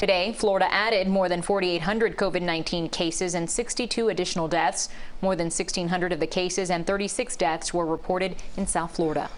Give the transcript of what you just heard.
Today, Florida added more than 4,800 COVID-19 cases and 62 additional deaths. More than 1,600 of the cases and 36 deaths were reported in South Florida.